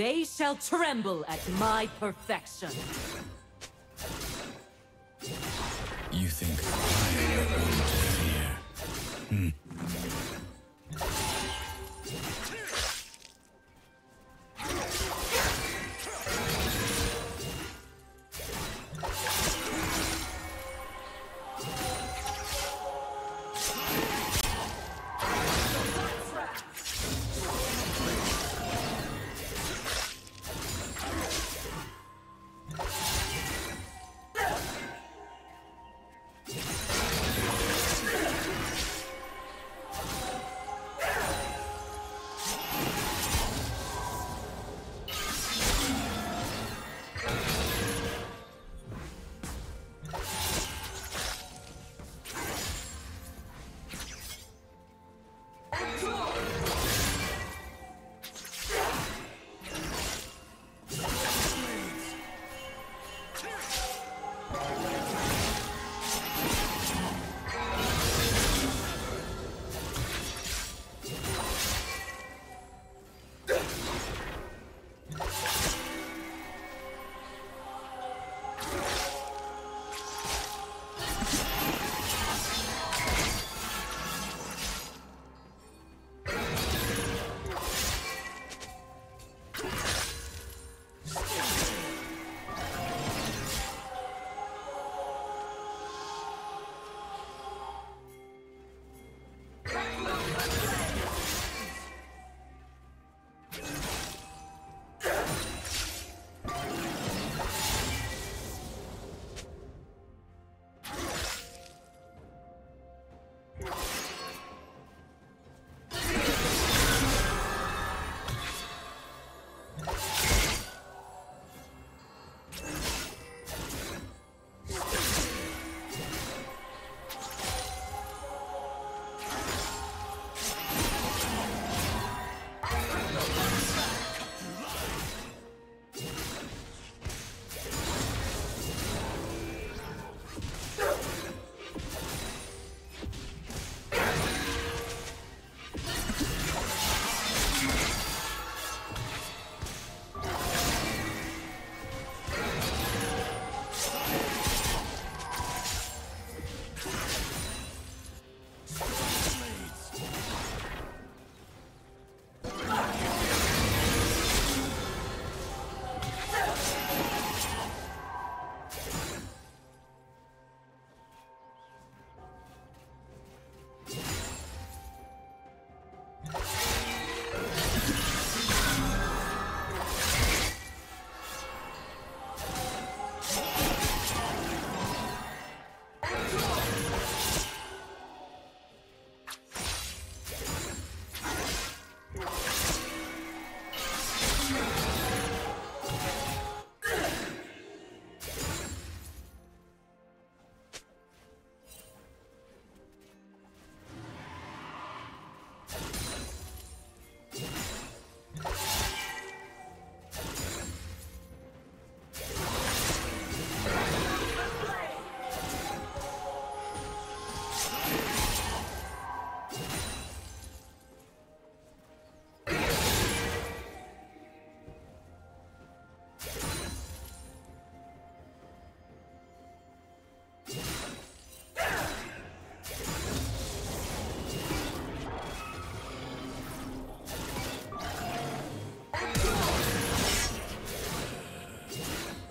They shall tremble at my perfection. You think I am one to fear? Hmm.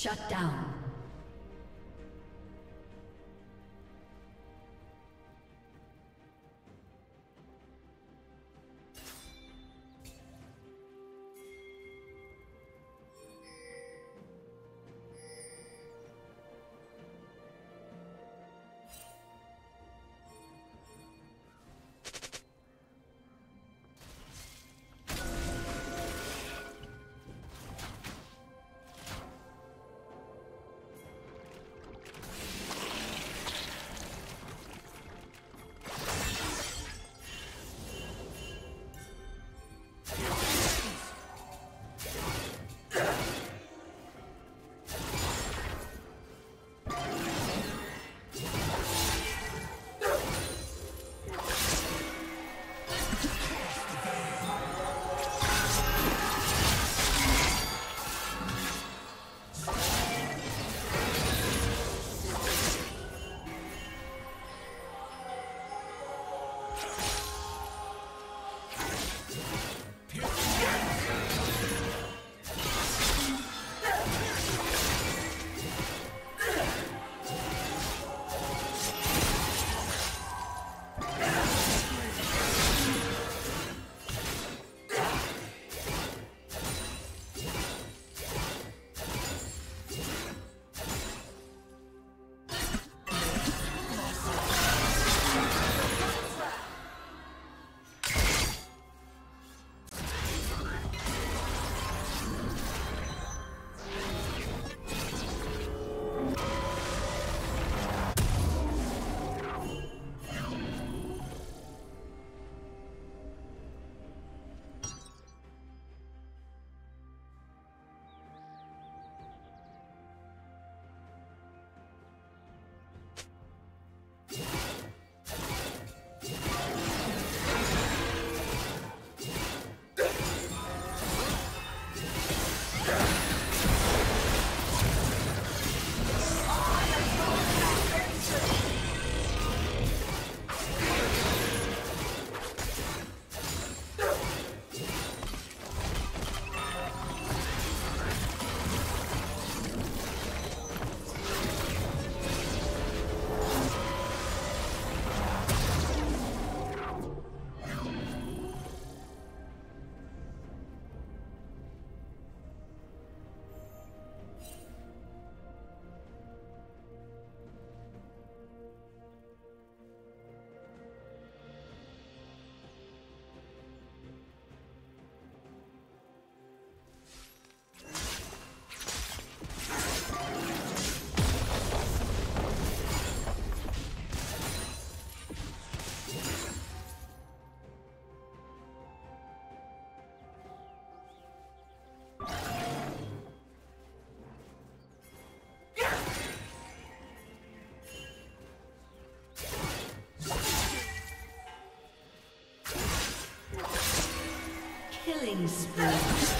Shut down. Killing spree.